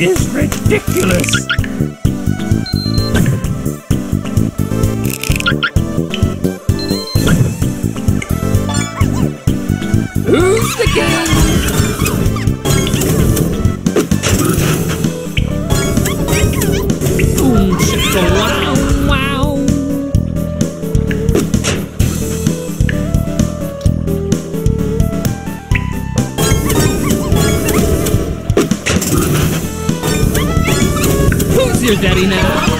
Is ridiculous! Daddy now?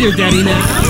Your daddy now.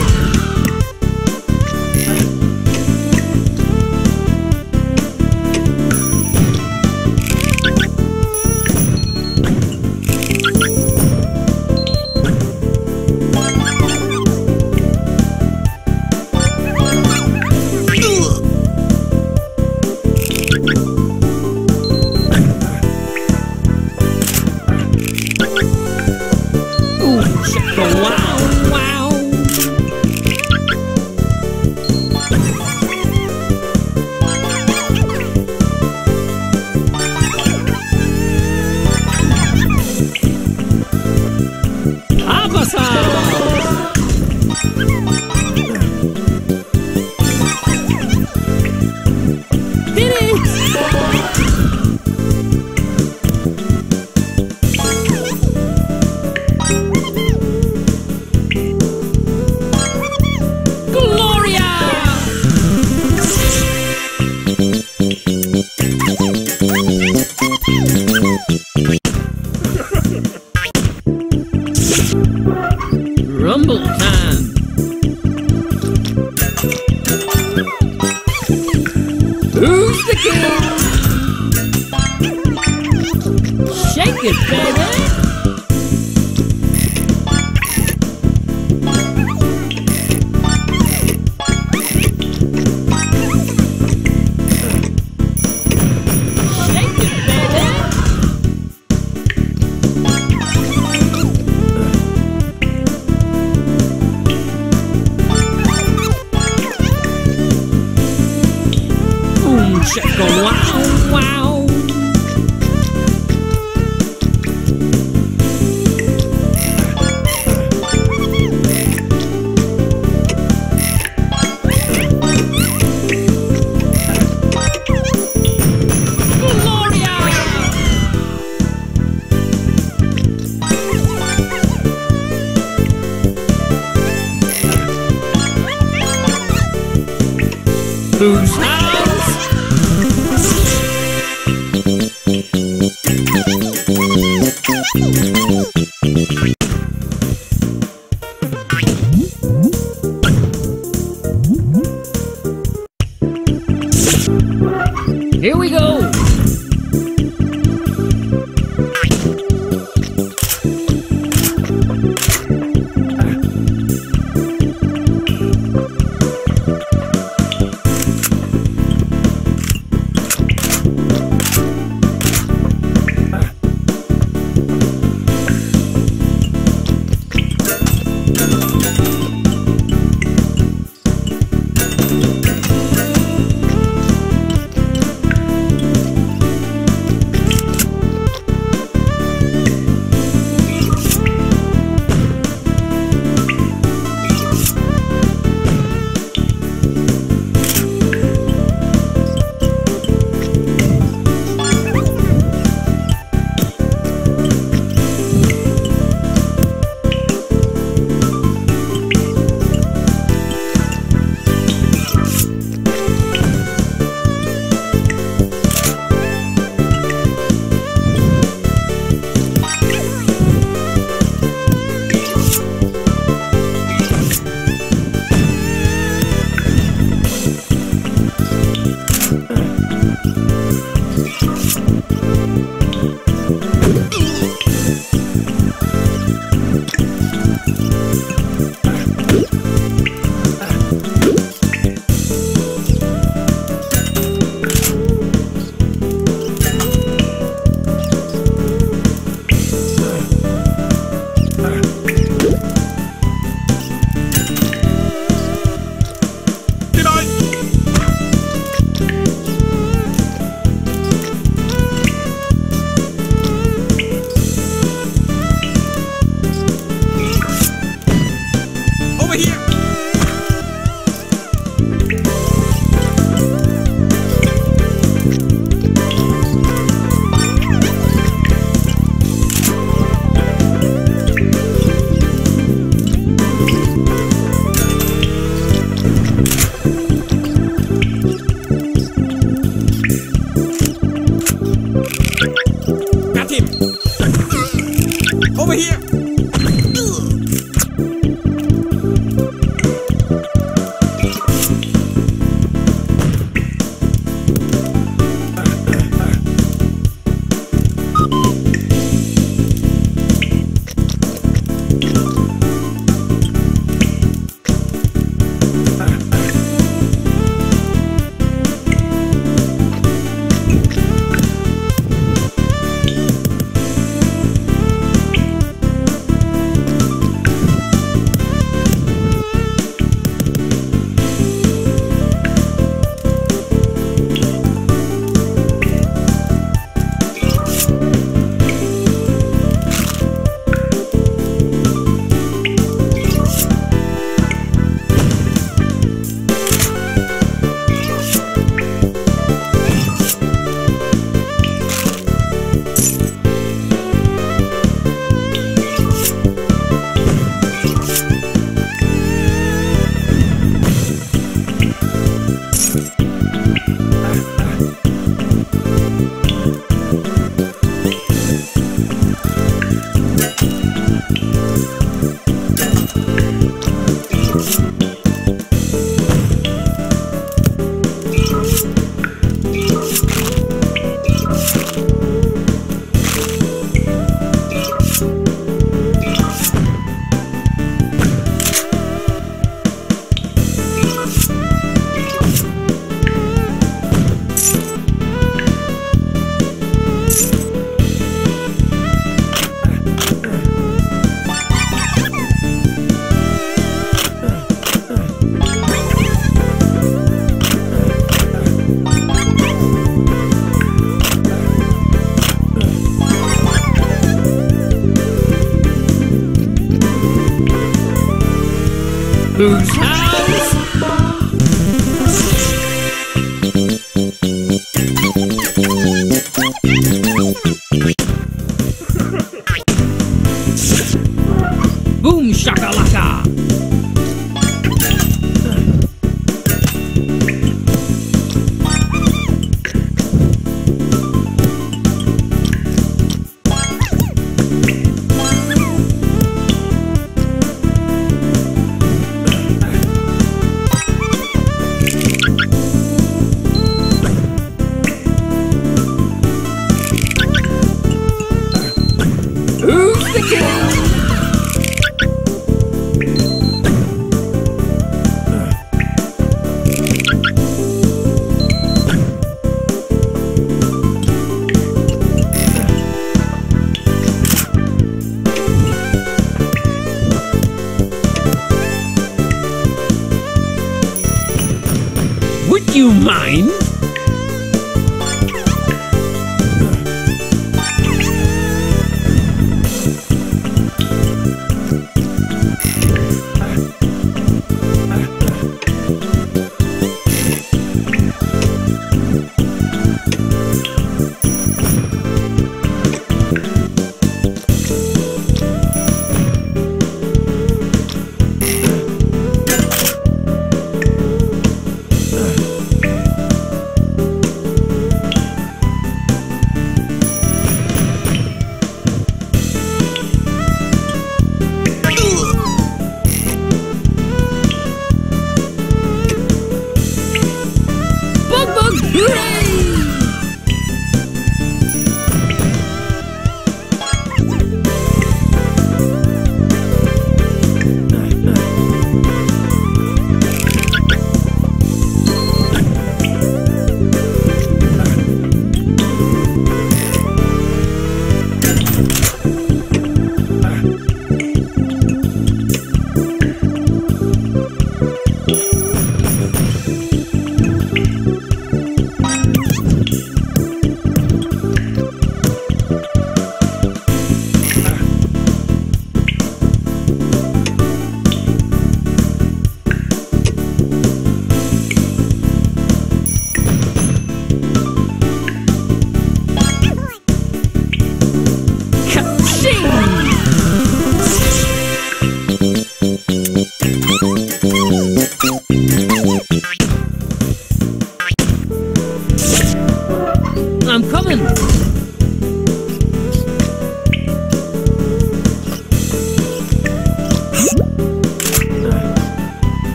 Whose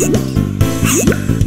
Got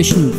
Özdeş'in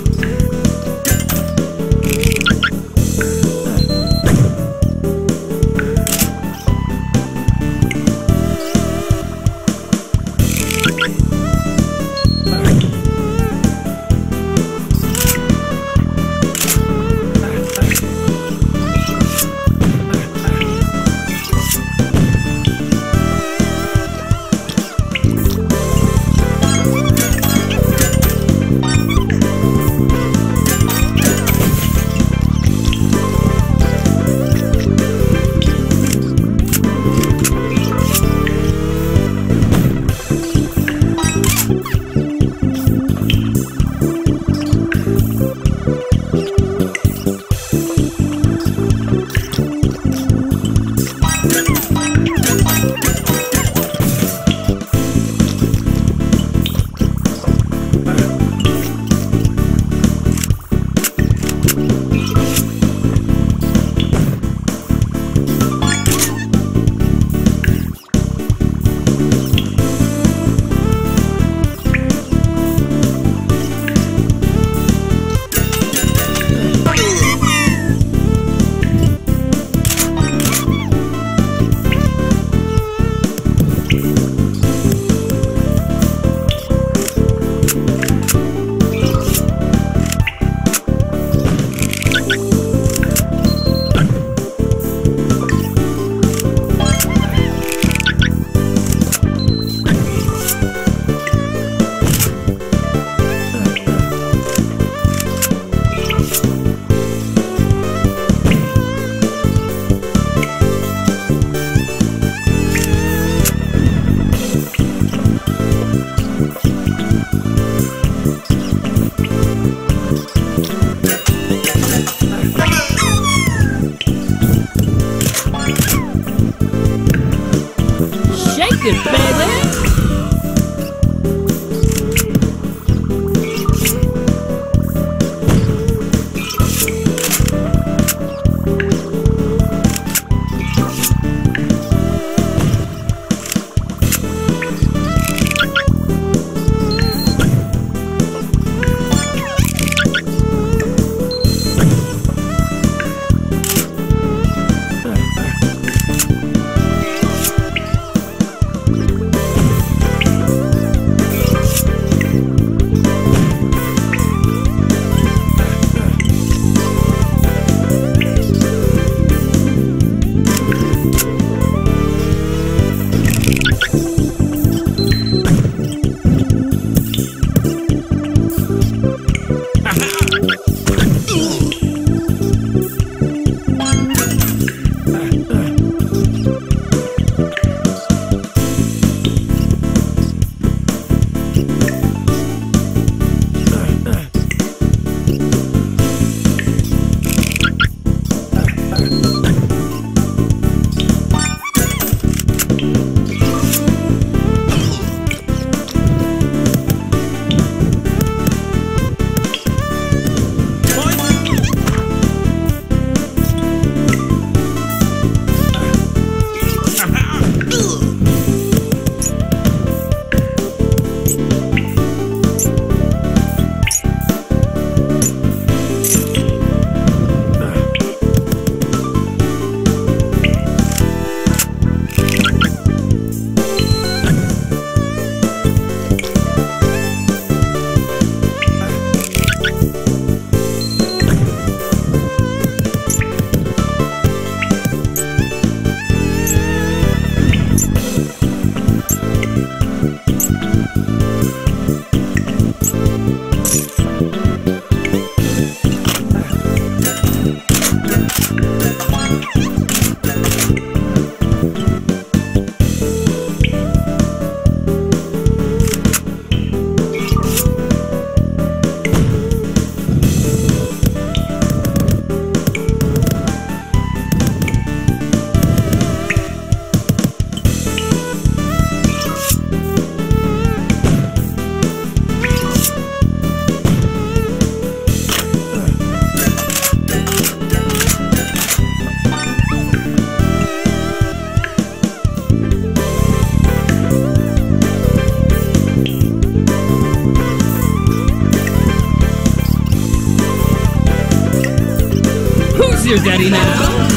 your daddy now?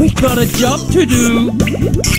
We got a job to do.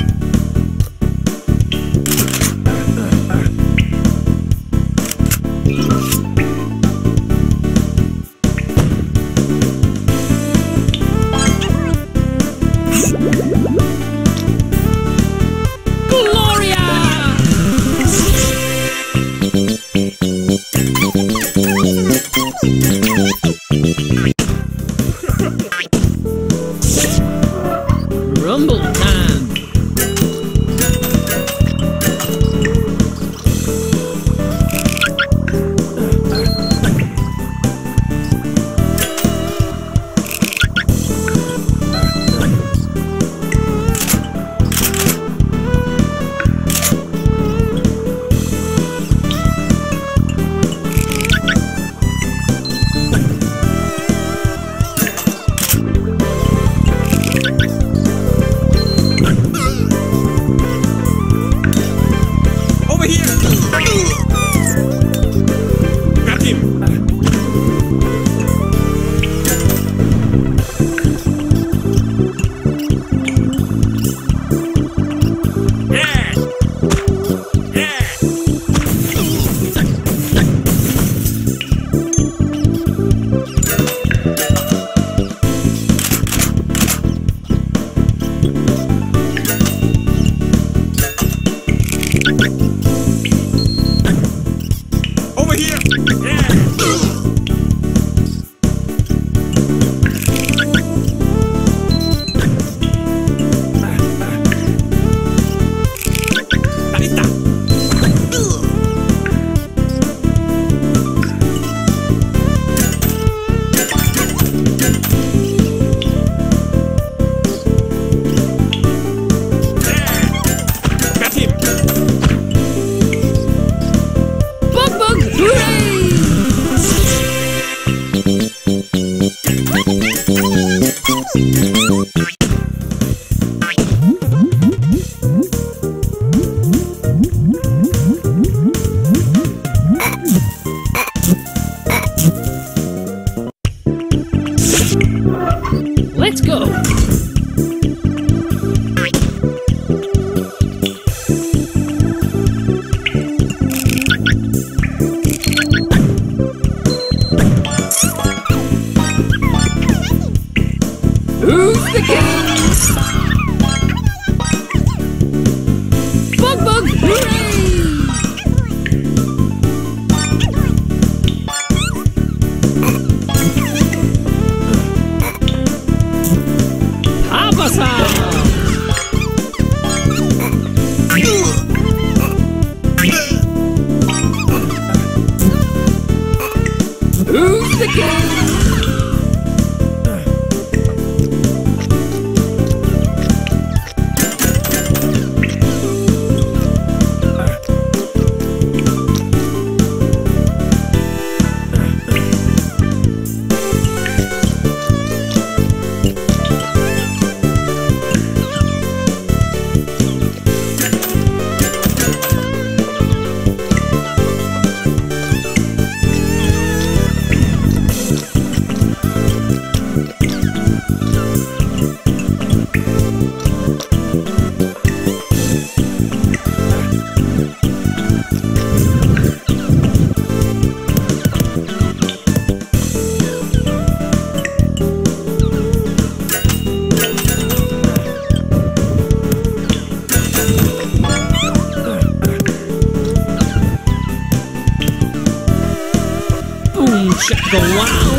Wow wow.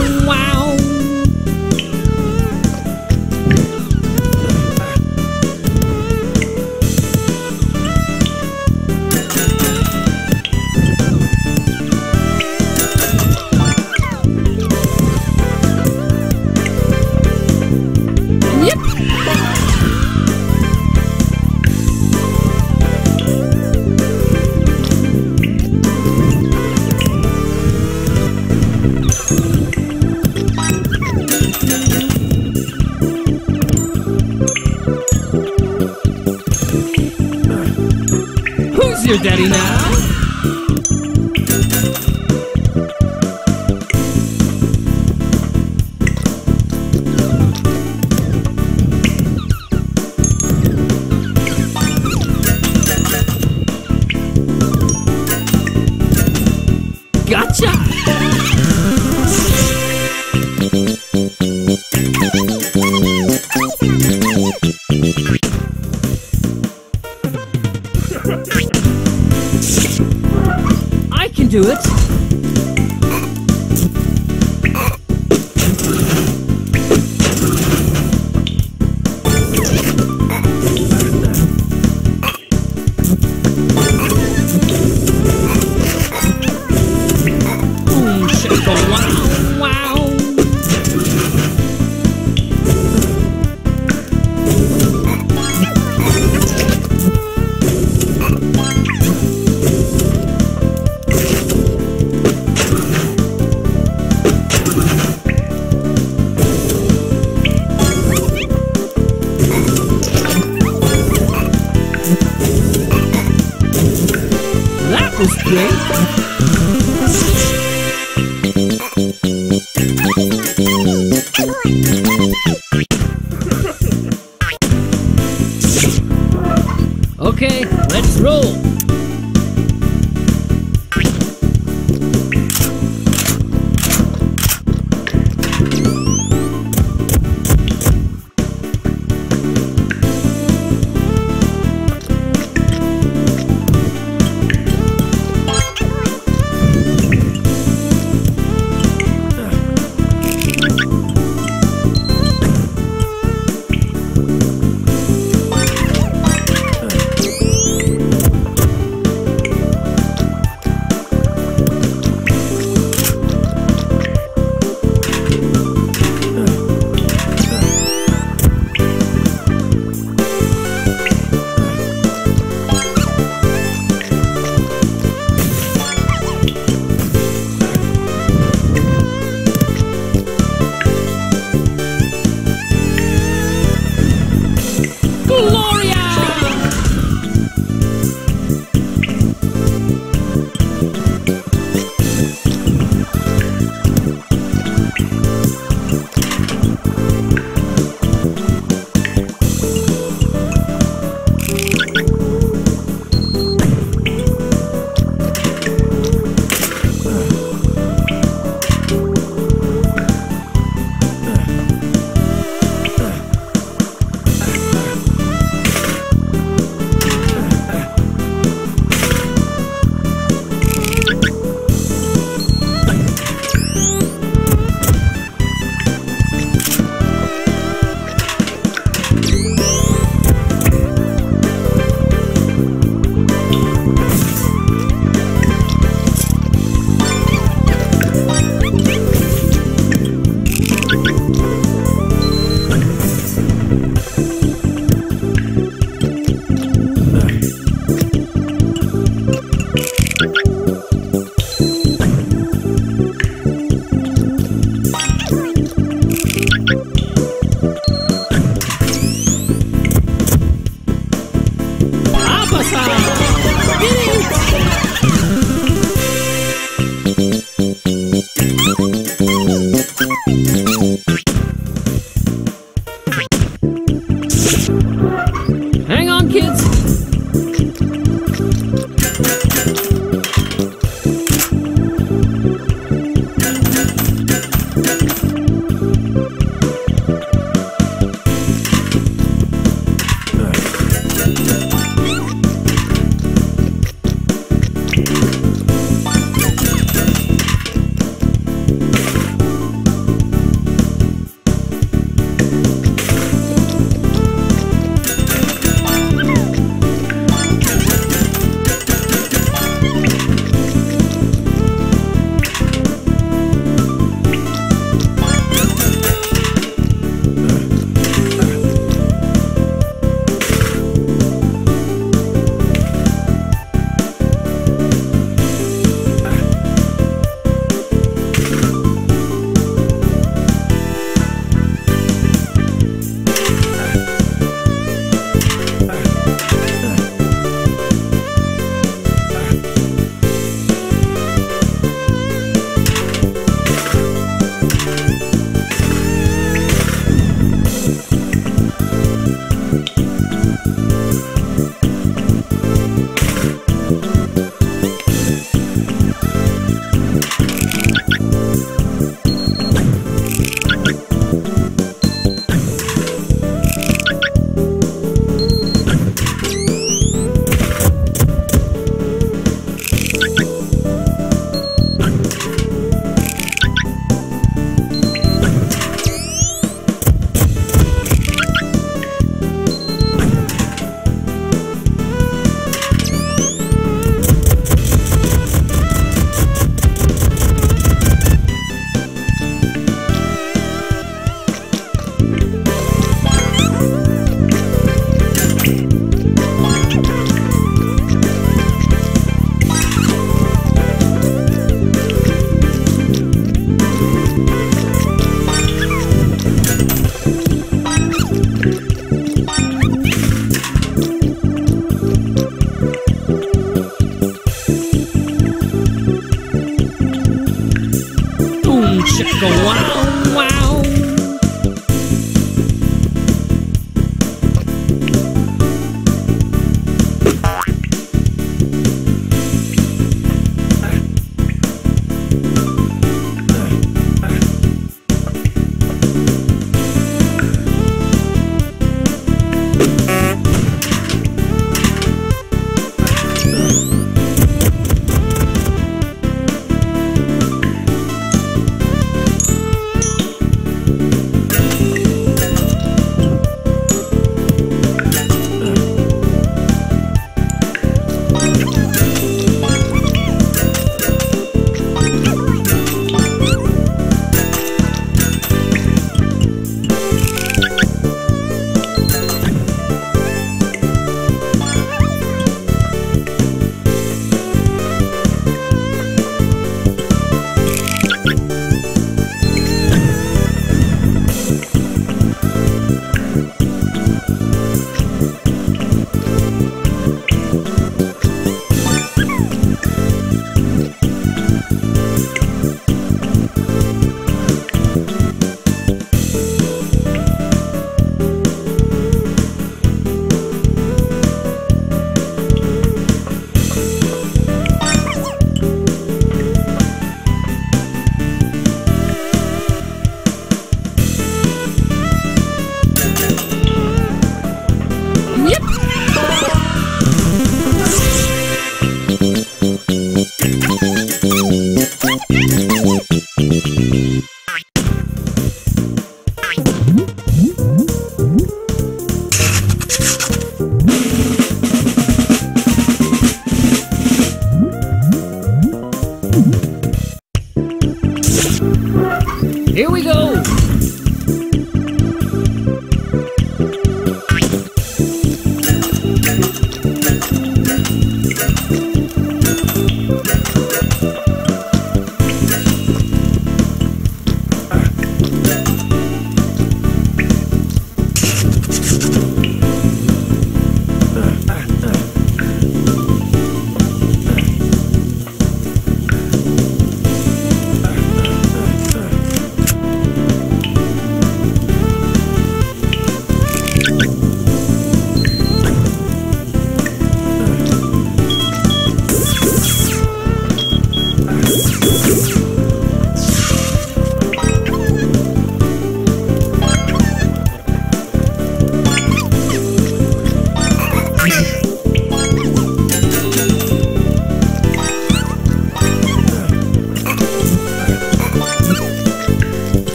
Here we go!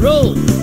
Roll.